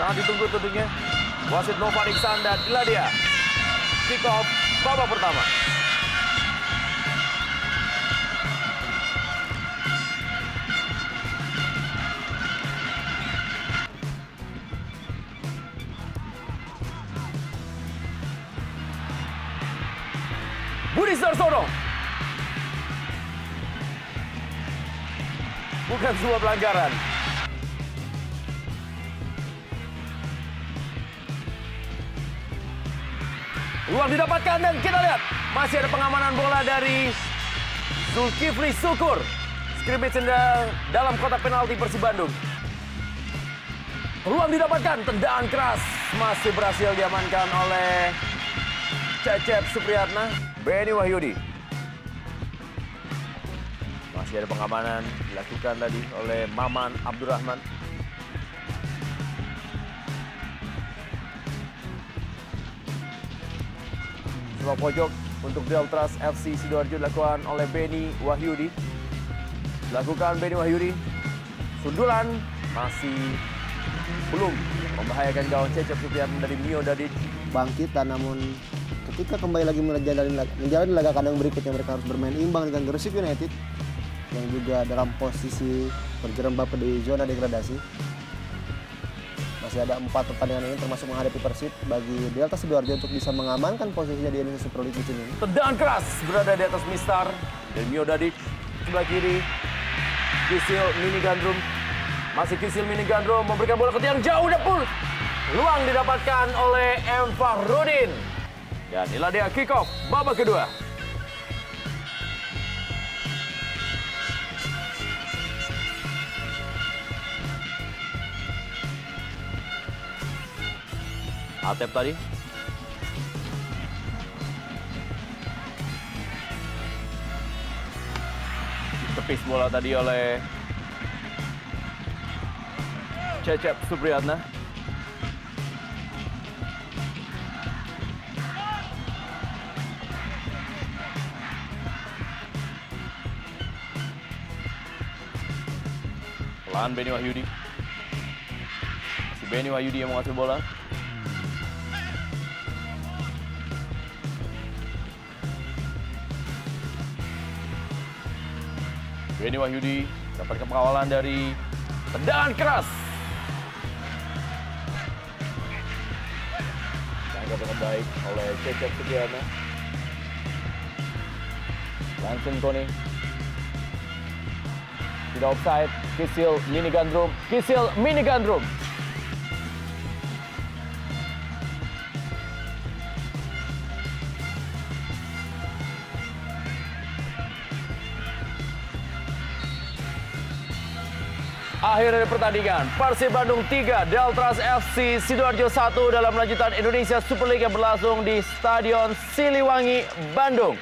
Sangat ditunggu tentunya. Wasit Nova Iksanda, inilah dia. Kick off babak pertama. Budi Sarsono. Bukan sebuah pelanggaran. Ruang didapatkan dan kita lihat masih ada pengamanan bola dari Zulkifli Syukur. Scrimmage sedang dalam kotak penalti Persib Bandung. Ruang didapatkan, tendangan keras masih berhasil diamankan oleh Cecep Supriyatna, Benny Wahyudi. Masih ada pengamanan dilakukan tadi oleh Maman Abdurrahman. Sebuah pojok untuk Deltras FC Sidoarjo dilakukan oleh Benny Wahyudi. Dilakukan Benny Wahyudi. Sundulan masih belum membahayakan gawang Cecep Supriyatna dari Mio Dadic. bangkit dan namun ketika kembali lagi menjalani menjalani laga kandang berikutnya mereka harus bermain imbang dengan Gresik United yang juga dalam posisi berjerembab di zona degradasi. Masih ada empat pertandingan ini termasuk menghadapi Persib bagi Delta Sidoarjo untuk bisa mengamankan posisinya di Indonesia Super League musim ini. Tendangan keras berada di atas Mistar dan Mio Dadic sebelah kiri. Kisil Mini Gandrum masih Kisil Mini Gandrum memberikan bola ke tiang jauh dapur. Luang didapatkan oleh M. Fahrudin. Dan inilah dia kick off babak kedua. Atep tadi tepis bola tadi oleh Cecep Supriyatna. Pelan Benny Wahyudi. Masih Benny Wahyudi yang mengatur bola. Benny Wahyudi dapatkan pengawalan dari tendangan keras. Dianggap dengan baik oleh Cecep Supriyatna. Langsung Tony. Tidak offside. Kisil mini gandrum. Kisil mini gandrum. Akhir dari pertandingan, Persib Bandung 3, Deltras FC Sidoarjo 1 dalam lanjutan Indonesia Super League yang berlangsung di Stadion Siliwangi, Bandung.